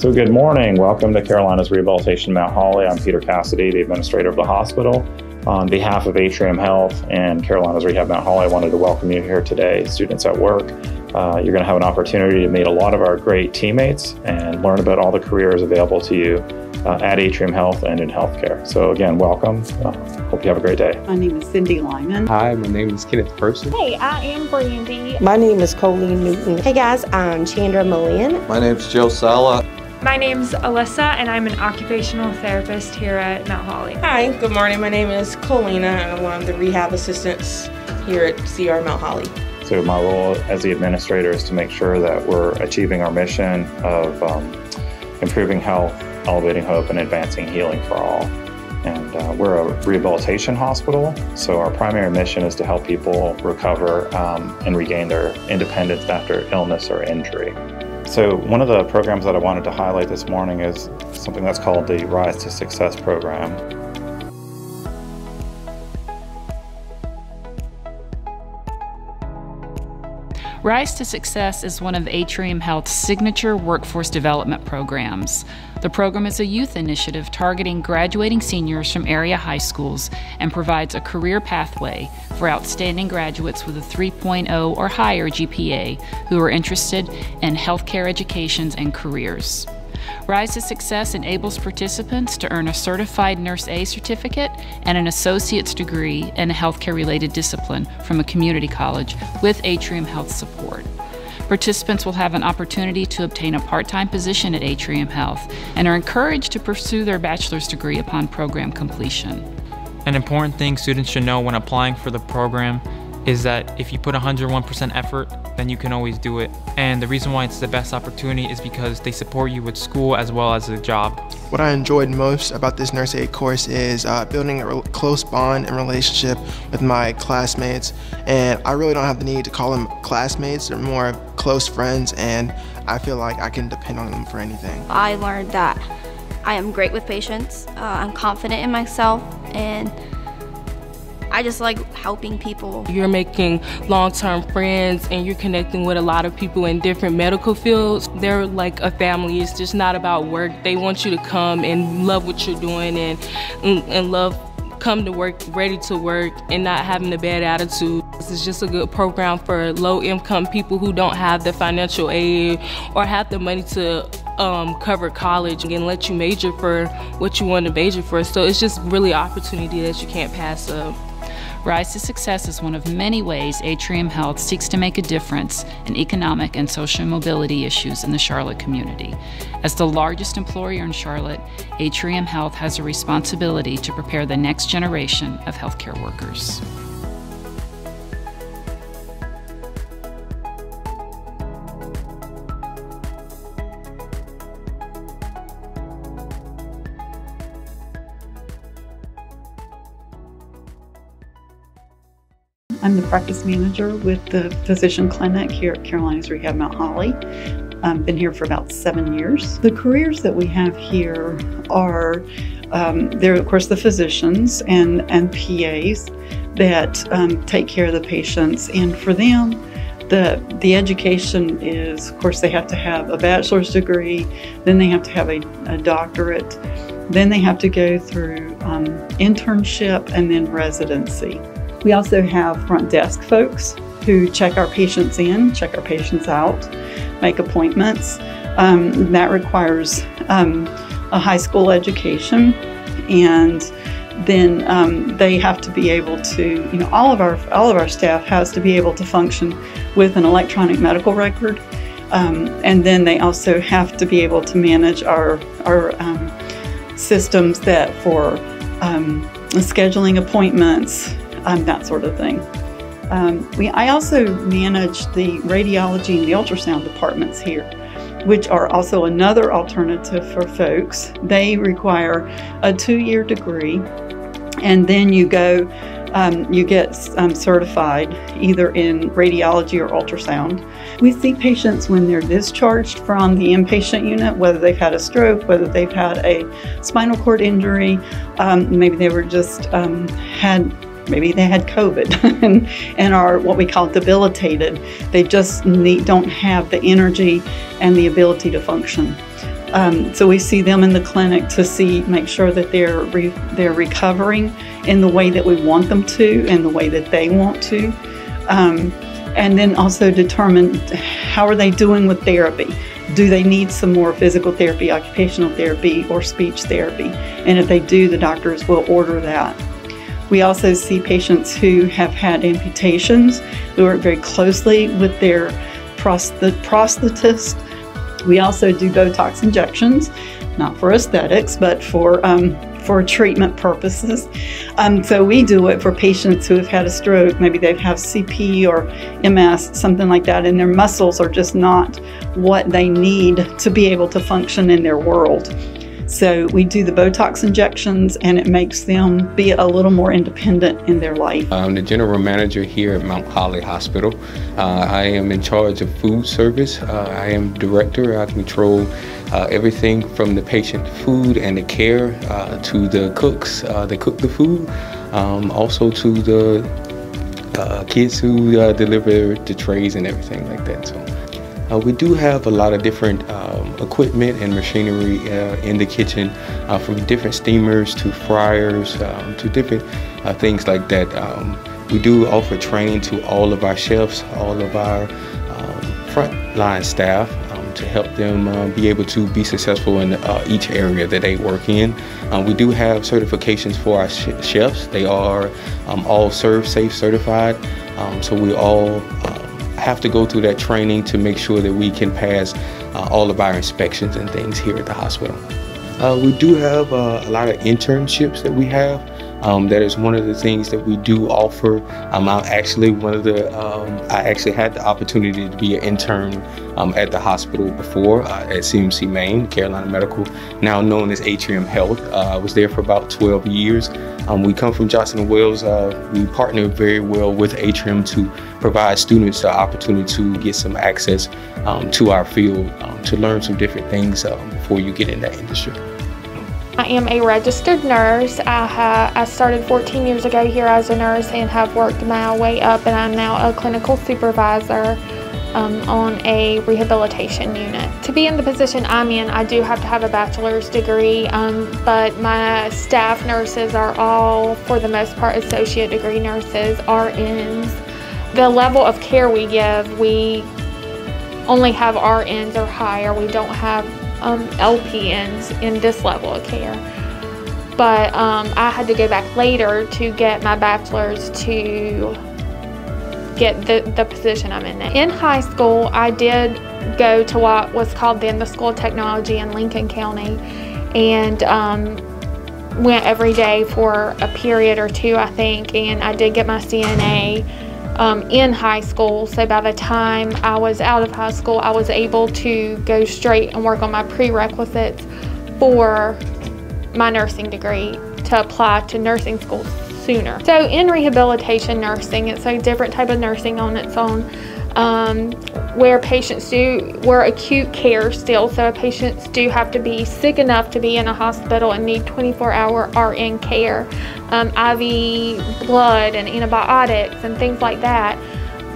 So, good morning. Welcome to Carolinas Rehabilitation Mount Holly. I'm Peter Cassidy, the administrator of the hospital. On behalf of Atrium Health and Carolinas Rehab Mount Holly, I wanted to welcome you here today, students at work. Uh, you're going to have an opportunity to meet a lot of our great teammates and learn about all the careers available to you uh, at Atrium Health and in healthcare. So, again, welcome. Uh, hope you have a great day. My name is Cindy Lyman. Hi, my name is Kenneth Person. Hey, I am Brandy. My name is Colleen Newton. Hey guys, I'm Chandra Millian. My name is Joe Sala. My name's Alyssa, and I'm an occupational therapist here at Mount Holly. Hi, good morning. My name is Colina, and I'm one of the rehab assistants here at CR Mount Holly. So, my role as the administrator is to make sure that we're achieving our mission of um, improving health, elevating hope, and advancing healing for all. And uh, we're a rehabilitation hospital, so our primary mission is to help people recover um, and regain their independence after illness or injury. So, one of the programs that I wanted to highlight this morning is something that's called the Rise to Success program. Rise to Success is one of Atrium Health's signature workforce development programs. The program is a youth initiative targeting graduating seniors from area high schools and provides a career pathway for outstanding graduates with a 3.0 or higher GPA who are interested in healthcare educations and careers. Rise to Success enables participants to earn a certified Nurse Aide certificate and an associate's degree in a healthcare related discipline from a community college with Atrium Health support. Participants will have an opportunity to obtain a part time position at Atrium Health and are encouraged to pursue their bachelor's degree upon program completion. An important thing students should know when applying for the program is that if you put 101% effort, then you can always do it. And the reason why it's the best opportunity is because they support you with school as well as a job. What I enjoyed most about this nurse aid course is uh, building a close bond and relationship with my classmates. And I really don't have the need to call them classmates, they're more close friends, and I feel like I can depend on them for anything. I learned that I am great with patients, uh, I'm confident in myself, and I just like helping people. You're making long-term friends and you're connecting with a lot of people in different medical fields. They're like a family. It's just not about work. They want you to come and love what you're doing and and love come to work ready to work and not having a bad attitude. This is just a good program for low income people who don't have the financial aid or have the money to um, cover college and let you major for what you want to major for. So it's just really opportunity that you can't pass up. Rise to Success is one of many ways Atrium Health seeks to make a difference in economic and social mobility issues in the Charlotte community. As the largest employer in Charlotte, Atrium Health has a responsibility to prepare the next generation of healthcare workers. I'm the practice manager with the physician clinic here at Carolinas Rehab Mount Holly. I've been here for about seven years. The careers that we have here are um, they're of course the physicians and, and PAs that um, take care of the patients and for them the the education is of course they have to have a bachelor's degree then they have to have a, a doctorate then they have to go through um, internship and then residency we also have front desk folks who check our patients in, check our patients out, make appointments. Um, that requires um, a high school education, and then um, they have to be able to, you know, all of our all of our staff has to be able to function with an electronic medical record, um, and then they also have to be able to manage our our um, systems that for um, scheduling appointments, um, that sort of thing. Um, we, I also manage the radiology and the ultrasound departments here, which are also another alternative for folks. They require a two year degree, and then you go, um, you get um, certified either in radiology or ultrasound. We see patients when they're discharged from the inpatient unit, whether they've had a stroke, whether they've had a spinal cord injury, um, maybe they were just um, had maybe they had COVID and, and are what we call debilitated. They just need, don't have the energy and the ability to function. Um, so we see them in the clinic to see, make sure that they're re, they're recovering in the way that we want them to, and the way that they want to, um, and then also determine how are they doing with therapy. Do they need some more physical therapy, occupational therapy, or speech therapy? And if they do, the doctors will order that. We also see patients who have had amputations. We work very closely with their prosthetist. We also do Botox injections, not for aesthetics, but for um, for treatment purposes. Um, so we do it for patients who have had a stroke. Maybe they have CP or MS, something like that, and their muscles are just not what they need to be able to function in their world. So we do the Botox injections and it makes them be a little more independent in their life. I'm the general manager here at Mount Holly Hospital. Uh, I am in charge of food service. Uh, I am director. I control uh, everything from the patient food and the care uh, to the cooks uh, that cook the food, um, also to the uh, kids who deliver the trays and everything like that. So. Uh, we do have a lot of different um, equipment and machinery uh, in the kitchen, uh, from different steamers to fryers um, to different uh, things like that. Um, we do offer training to all of our chefs, all of our um, frontline staff um, to help them uh, be able to be successful in uh, each area that they work in. we do have certifications for our chefs. They are um, all ServSafe certified, so we all have to go through that training to make sure that we can pass uh, all of our inspections and things here at the hospital. Uh, we do have uh, a lot of internships that we have. Um, that is one of the things that we do offer. Um, I'm actually one of the, um, I actually had the opportunity to be an intern um, at the hospital before uh, at CMC Main, Carolina Medical, now known as Atrium Health. Uh, I was there for about 12 years. Um, we come from Johnson & Wales. Uh, we partner very well with Atrium to provide students the opportunity to get some access um, to our field, to learn some different things before you get in that industry. I am a registered nurse. I, ha- I started 14 years ago here as a nurse and have worked my way up, and I'm now a clinical supervisor um, on a rehabilitation unit. To be in the position I'm in, I do have to have a bachelor's degree, um, but my staff nurses are all, for the most part, associate degree nurses, RNs. The level of care we give, we only have RNs or higher. We don't have um, LPNs in this level of care. But um, I had to go back later to get my bachelor's to get the, the position I'm in now. In high school, I did go to what was called then the School of Technology in Lincoln County and um, went every day for a period or two, I think, and I did get my CNA um, in high school. So by the time I was out of high school, I was able to go straight and work on my prerequisites for my nursing degree to apply to nursing school sooner. So in rehabilitation nursing, it's a different type of nursing on its own. Um, where patients do, we're acute care still, so patients do have to be sick enough to be in a hospital and need 24 hour RN care um, IV blood and antibiotics and things like that.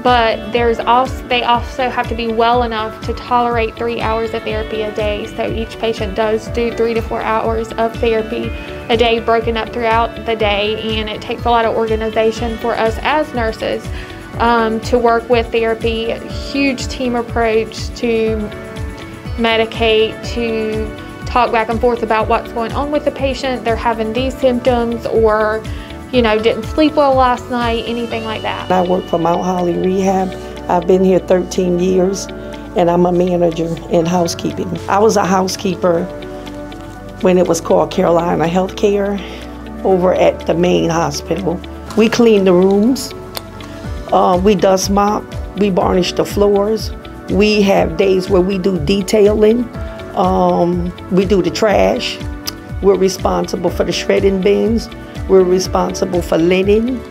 But there's also they also have to be well enough to tolerate three hours of therapy a day. So each patient does do three to four hours of therapy a day, broken up throughout the day, and it takes a lot of organization for us as nurses um, to work with therapy. Huge team approach to medicate to talk back and forth about what's going on with the patient. They're having these symptoms or, you know, didn't sleep well last night, anything like that. I work for Mount Holly Rehab. I've been here 13 years and I'm a manager in housekeeping. I was a housekeeper when it was called Carolina Healthcare over at the main hospital. We clean the rooms, uh, we dust mop, we varnish the floors. We have days where we do detailing. Um, we do the trash. We're responsible for the shredding bins. We're responsible for linen.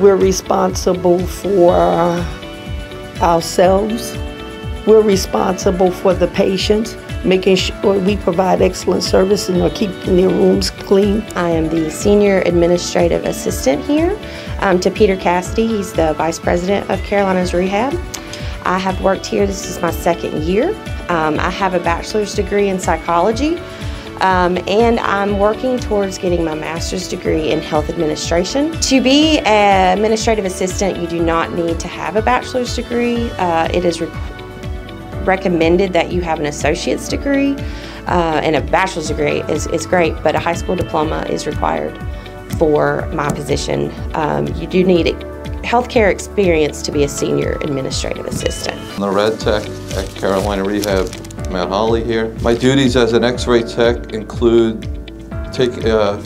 We're responsible for ourselves. We're responsible for the patients, making sure we provide excellent service and are keeping their rooms clean. I am the Senior Administrative Assistant here um, to Peter Cassidy. He's the Vice President of Carolina's Rehab. I have worked here, this is my second year. Um, I have a bachelor's degree in psychology. Um, and I'm working towards getting my master's degree in health administration. To be an administrative assistant, you do not need to have a bachelor's degree. Uh, it is re recommended that you have an associate's degree, uh, and a bachelor's degree is, is great, but a high school diploma is required for my position. Um, you do need healthcare experience to be a senior administrative assistant. I'm the Rad Tech at Carolina Rehab Mount Holly here. My duties as an x-ray tech include take, uh,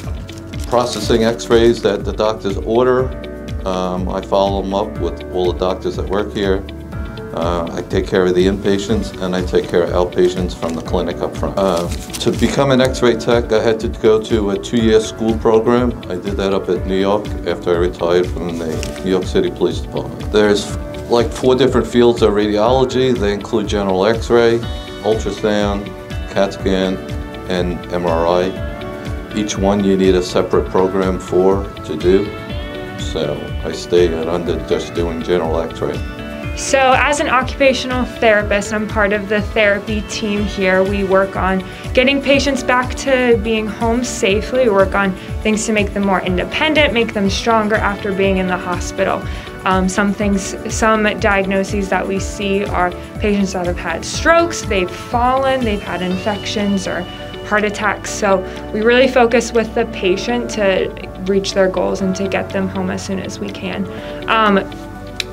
processing x-rays that the doctors order. Um, I follow them up with all the doctors that work here. Uh, I take care of the inpatients and I take care of outpatients from the clinic up front. Uh, to become an x-ray tech, I had to go to a two-year school program. I did that up at New York after I retired from the New York City Police Department. There's like four different fields of radiology. They include general x-ray, ultrasound, CAT scan, and MRI. Each one you need a separate program for to do. So I stay under just doing general x-ray. So, as an occupational therapist, I'm part of the therapy team here. We work on getting patients back to being home safely, we work on things to make them more independent, make them stronger after being in the hospital. Um, some things, some diagnoses that we see are patients that have had strokes, they've fallen, they've had infections or heart attacks. So, we really focus with the patient to reach their goals and to get them home as soon as we can. Um,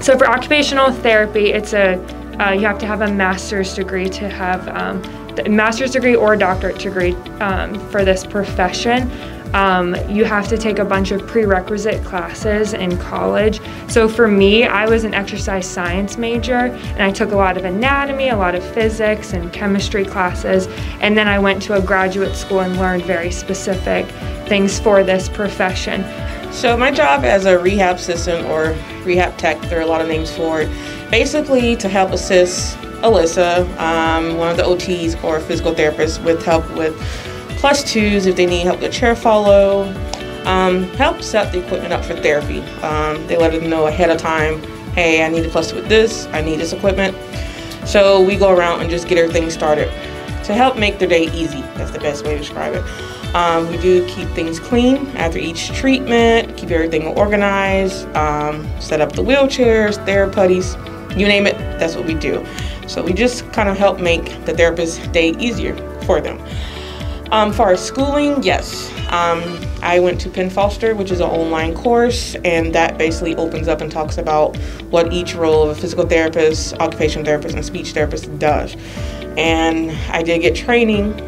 so for occupational therapy, it's a uh, you have to have a master's degree to have um, a master's degree or doctorate degree um, for this profession. Um, you have to take a bunch of prerequisite classes in college. So for me, I was an exercise science major and I took a lot of anatomy, a lot of physics and chemistry classes. And then I went to a graduate school and learned very specific things for this profession. So my job as a rehab assistant or rehab tech, there are a lot of names for it, basically to help assist Alyssa, um, one of the OTs or physical therapists with help with plus twos if they need help with chair follow, um, help set the equipment up for therapy. Um, they let them know ahead of time, hey, I need a plus two with this, I need this equipment. So we go around and just get everything started to help make their day easy. That's the best way to describe it. Um, we do keep things clean after each treatment, keep everything organized, um, set up the wheelchairs, putties, you name it, that's what we do. So we just kind of help make the therapist's day easier for them. Um, for our schooling, yes, um, I went to Penn Foster, which is an online course, and that basically opens up and talks about what each role of a physical therapist, occupational therapist, and speech therapist does. And I did get training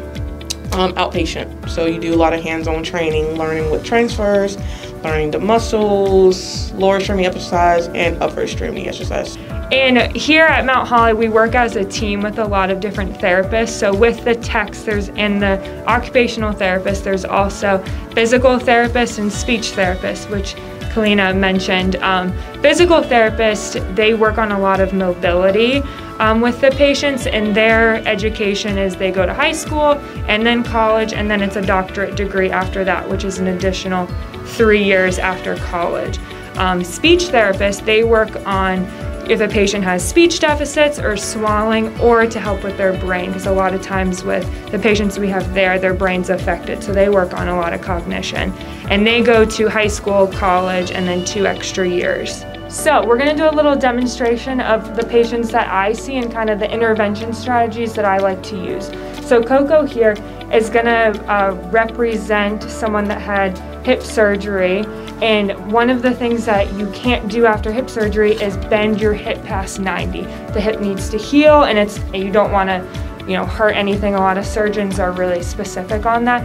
um, outpatient. So you do a lot of hands-on training, learning with transfers, learning the muscles, lower extremity exercise, and upper extremity exercise. And here at Mount Holly, we work as a team with a lot of different therapists. So with the techs, there's and the occupational therapists, there's also physical therapists and speech therapists, which Kalina mentioned. Um, physical therapists, they work on a lot of mobility um, with the patients, and their education is they go to high school and then college, and then it's a doctorate degree after that, which is an additional three years after college. Um, speech therapists, they work on if a patient has speech deficits or swallowing or to help with their brain because a lot of times with the patients we have there their brain's affected so they work on a lot of cognition and they go to high school college and then two extra years so we're to do a little demonstration of the patients that I see and kind of the intervention strategies that I like to use. So Coco here is to uh, represent someone that had hip surgery and one of the things that you can't do after hip surgery is bend your hip past 90. The hip needs to heal and it's you don't want to you know hurt anything. A lot of surgeons are really specific on that.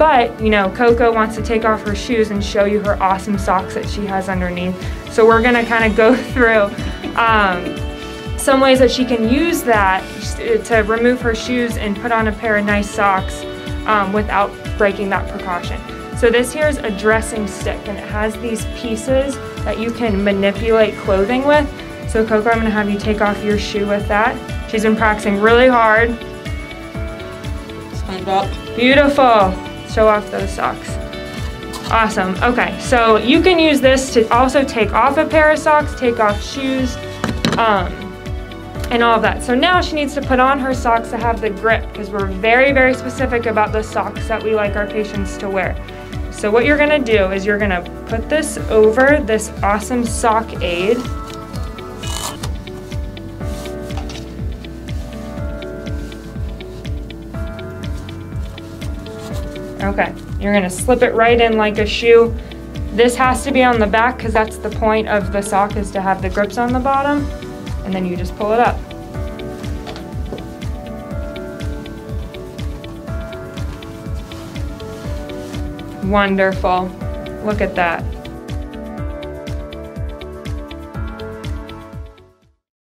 But, you know, Coco wants to take off her shoes and show you her awesome socks that she has underneath. So we're gonna kind of go through um, some ways that she can use that to remove her shoes and put on a pair of nice socks um, without breaking that precaution. So this here is a dressing stick and it has these pieces that you can manipulate clothing with. So Coco, I'm gonna have you take off your shoe with that. She's been practicing really hard. Beautiful show off those socks. Awesome, okay, so you can use this to also take off a pair of socks, take off shoes. Um, and all of that. So now she needs to put on her socks to have the grip because we're very, very specific about the socks that we like our patients to wear. So what you're gonna do is you're gonna put this over this awesome sock aid. Okay, you're gonna slip it right in like a shoe. This has to be on the back because that's the point of the sock is to have the grips on the bottom. And then you just pull it up. Wonderful. Look at that.